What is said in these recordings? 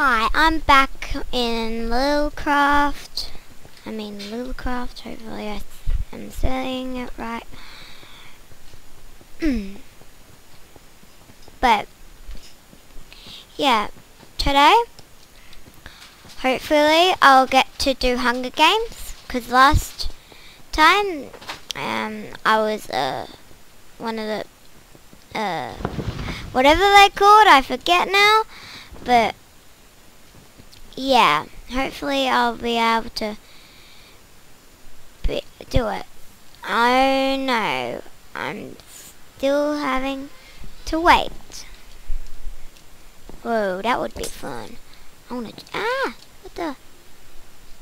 Hi, I'm back in Littlecraft. I mean Littlecraft, hopefully I am saying it right. but, yeah, today, hopefully I'll get to do Hunger Games, because last time, um, I was, uh, one of the, uh, whatever they called, I forget now, but yeah, hopefully I'll be able to be, do it. I know I'm still having to wait. Whoa, that would be fun. I wanna, ah, what the,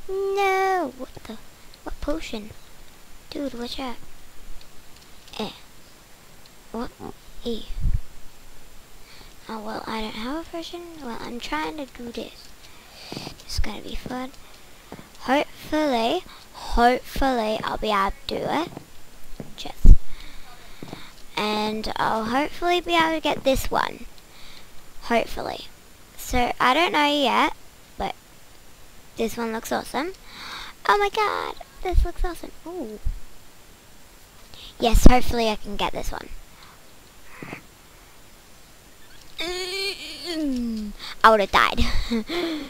no, what the, what potion? Dude, watch out. Eh. What? E. Oh, well, I don't have a potion. Well, I'm trying to do this. It's gonna be fun. Hopefully, hopefully I'll be able to do it. Just. And I'll hopefully be able to get this one. Hopefully. So, I don't know yet, but this one looks awesome. Oh my god, this looks awesome. Ooh. Yes, hopefully I can get this one. I would have died.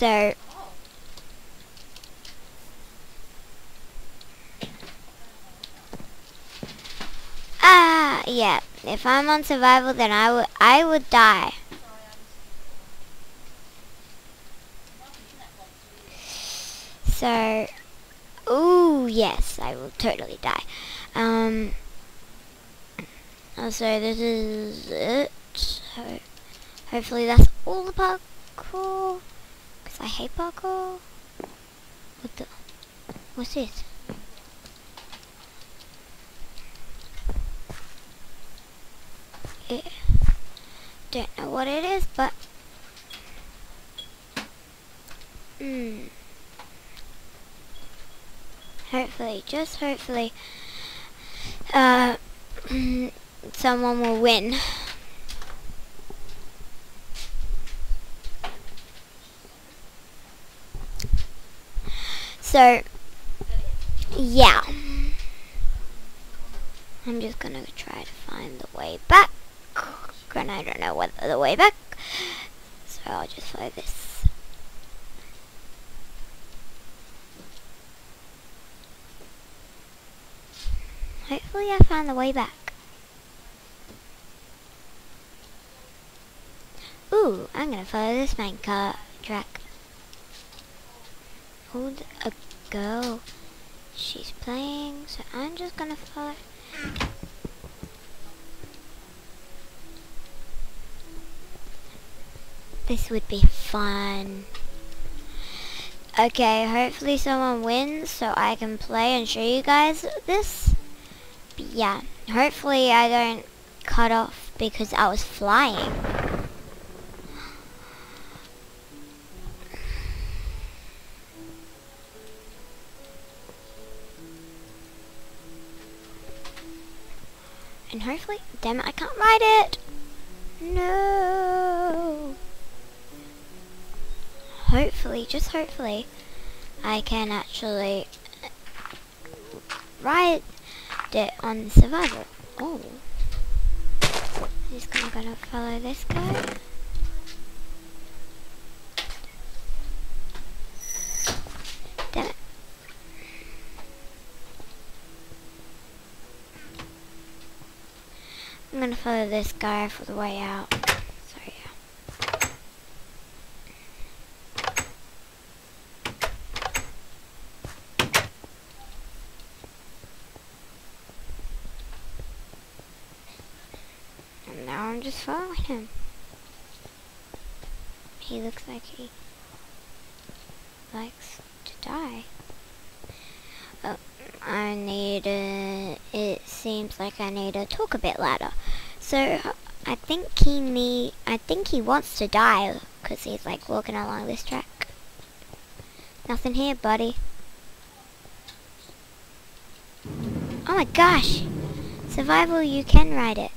so Ah, yeah. If I'm on survival, then I would I would die. So, ooh, yes, I will totally die. Um, so this is it. So, hopefully that's all the parkour. I hate parkour. What the? What's this? It, don't know what it is, but... Hmm. Hopefully, just hopefully, uh, someone will win. So, yeah. I'm just gonna try to find the way back. And I don't know whether the way back. So I'll just follow this. Hopefully I find the way back. Ooh, I'm gonna follow this minecart track. Hold a girl. She's playing, so I'm just gonna follow. This would be fun. Okay, hopefully someone wins so I can play and show you guys this. But yeah, hopefully I don't cut off because I was flying. And hopefully, damn it, I can't ride it. No. Hopefully, just hopefully, I can actually ride it on survival. Oh. I'm just gonna, follow this guy. Damn it. I'm gonna follow this guy for the way out. And now I'm just following him. He looks like he likes to die. Oh, I need a, it seems like I need to talk a bit louder. So, I think he need, I think he wants to die, because he's like walking along this track. Nothing here, buddy. Oh my gosh! Survival, you can ride it.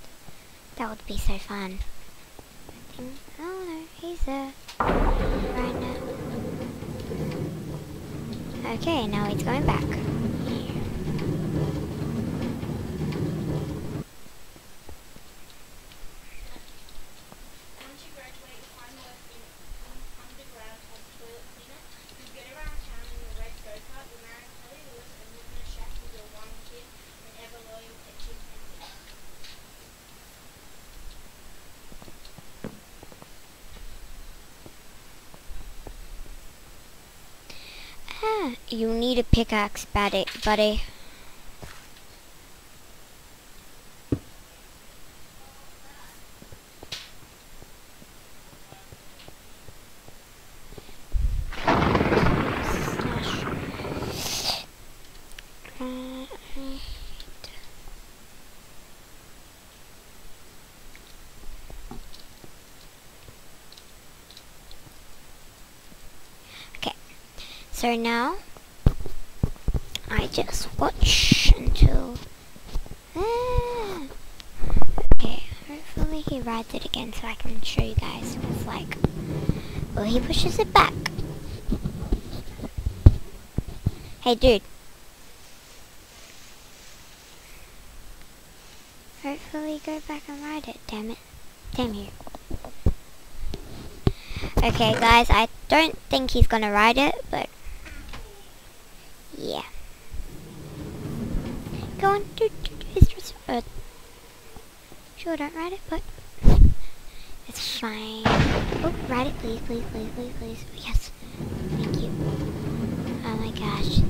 That would be so fun. Oh no, he's there. Right now. Okay, now he's going back. Once you graduate, you find work in an underground as a toilet cleaner. You get around town in a red go-kart. You marry Kelly Lewis and live in a shack with your one kid and ever loyal pet chimpanzee. Ah, you need a pickaxe, buddy. buddy. Slash. Right. Okay, so now I just watch until. Ah. Okay, hopefully he rides it again so I can show you guys what it's like. Well, he pushes it back. Hey, dude. Hopefully go back and ride it, damn it. Damn you. Okay, guys, I don't think he's gonna ride it, but yeah. Go on, do, do, do his dress. Uh, sure, don't ride it, but it's fine. Oh, ride it, please, please, please, please, please. Yes, thank you. Oh my gosh,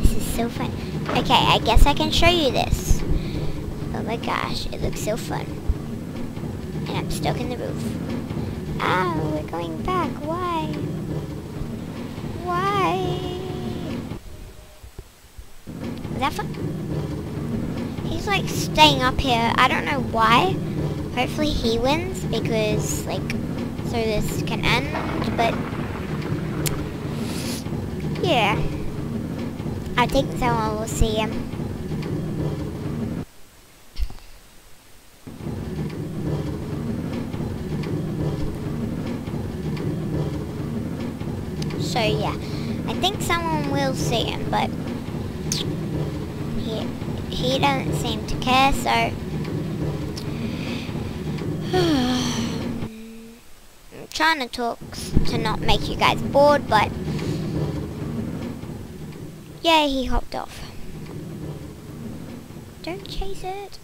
this is so fun. Okay, I guess I can show you this. Oh my gosh, it looks so fun. And I'm stuck in the roof. Oh, we're going back. Why? Why? That? He's like staying up here. I don't know why. Hopefully he wins because like so this can end. But yeah, I think someone will see him. So yeah, I think someone will see him, but he doesn't seem to care. So I'm trying to talk to not make you guys bored, but yeah, he hopped off. Don't chase it.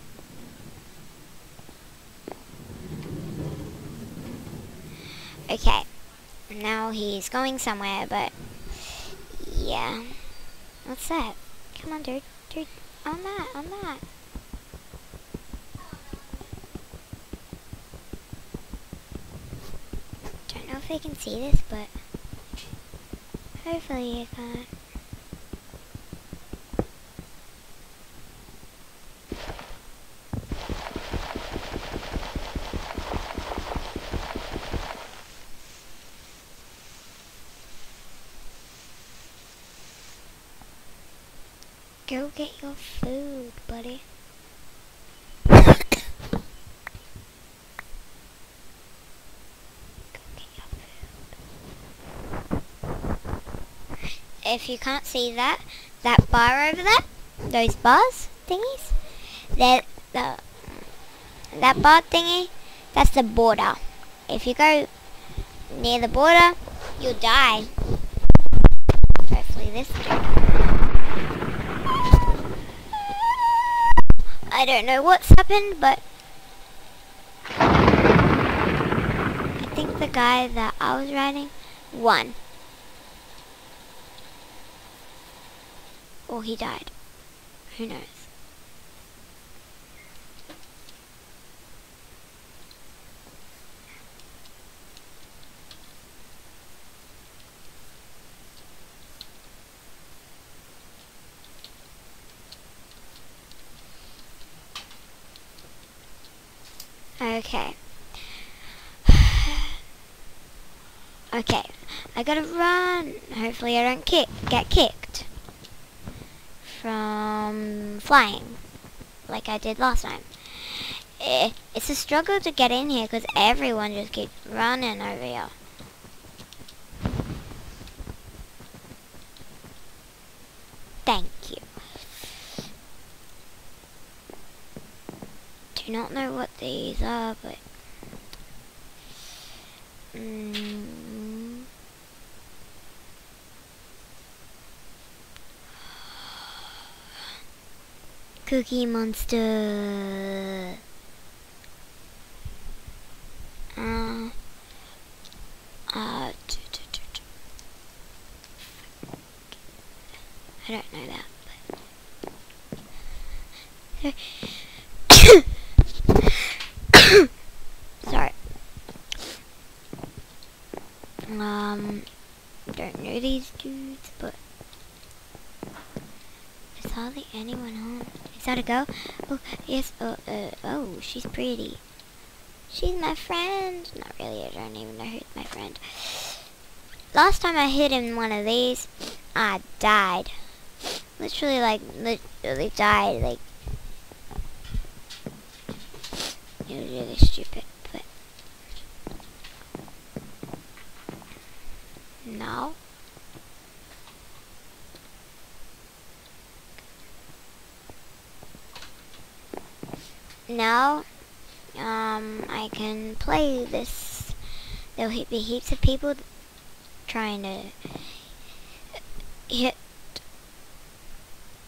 Okay. Now he's going somewhere, but yeah. What's that? Come on, dude. Dude, on that, on that. Don't know if they can see this, but hopefully you can. Go get your food, buddy. Go get your food. If you can't see that, that bar over there, those bars thingies, they're the that bar thingy, that's the border. If you go near the border, you'll die. Hopefully this I don't know what's happened, but I think the guy that I was riding won. Or he died. Who knows? Okay. okay. I gotta run. Hopefully I don't kick get kicked. From flying. Like I did last time. eh, it's a struggle to get in here because everyone just keeps running over here. Thank you. Do not know what these are, but mm, Cookie Monster. Uh, uh, I don't know that, but sorry. Um, don't know these dudes, but there's hardly anyone home. Is that a girl? Oh, yes. Oh, uh, oh, she's pretty. She's my friend. Not really. I don't even know who's my friend. Last time I hit in one of these, I died. Literally, like, literally died. Like, it was really stupid. But now. Now, um, I can play this. There'll be heaps of people trying to hit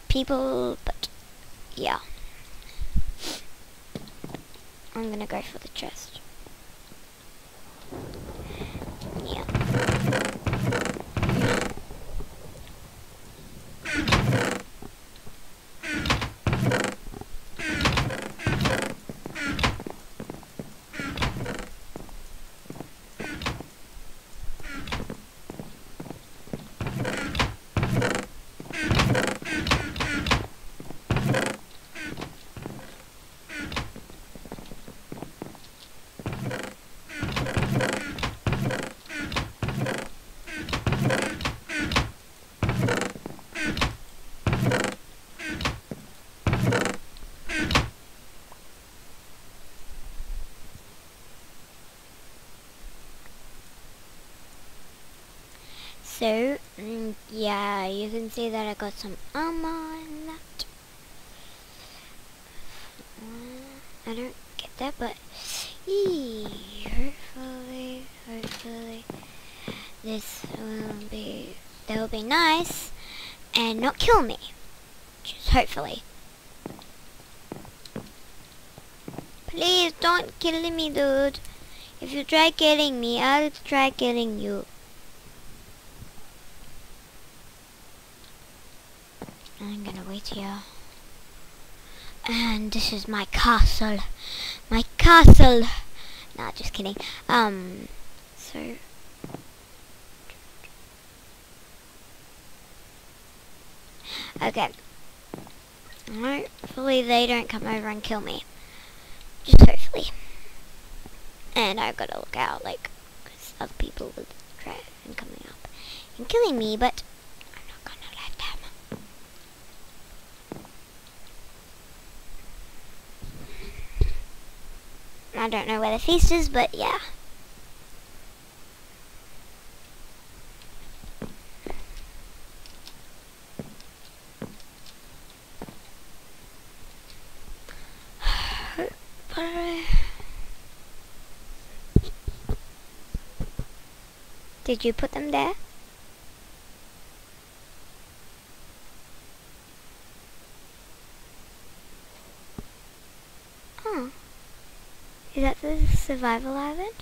people, but yeah. I'm gonna go for the chest. Yeah. So, yeah, you can see that I got some armor in that. I don't get that, but hopefully, hopefully, this will be, that will be nice and not kill me. Just hopefully. Please don't kill me, dude. If you try killing me, I'll try killing you. I'm gonna wait here. And this is my castle. My castle! Nah, just kidding. Um, so... Okay. Hopefully they don't come over and kill me. Just hopefully. And I've got to look out, like, because other people will try and coming up and killing me, but I'm not gonna let them. I don't know where the feast is, but yeah. Did you put them there? Oh. Is that the survival island?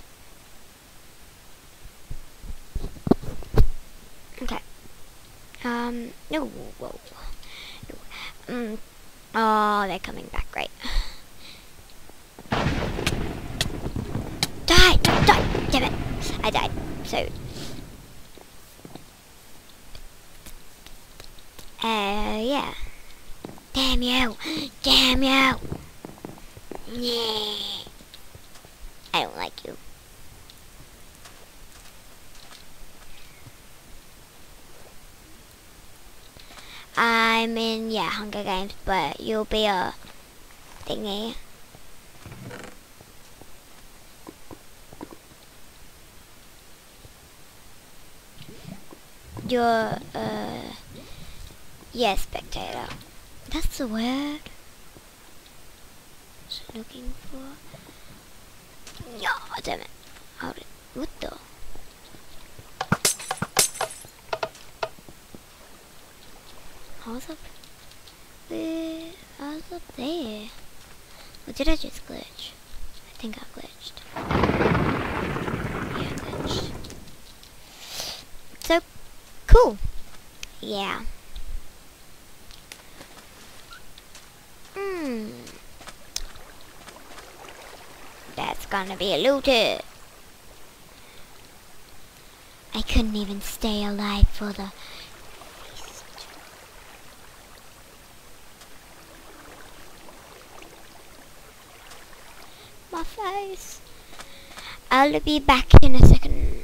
Okay. Um, no, whoa. No. Mm. Oh, they're coming back, right. Die! Die! Die! Damn it! I died. So. Uh, yeah. Damn you! Damn you! Yeah. I don't like you. I'm in, yeah, Hunger Games, but you'll be a thingy. You're, uh, yeah, spectator. That's the word looking for. Yeah, damn it. How did, what the? I was up there. I was up there. Or did I just glitch? I think I glitched. Yeah, I glitched. So, cool. Yeah. Hmm. That's gonna be looted. I couldn't even stay alive for the. My face. I'll be back in a second.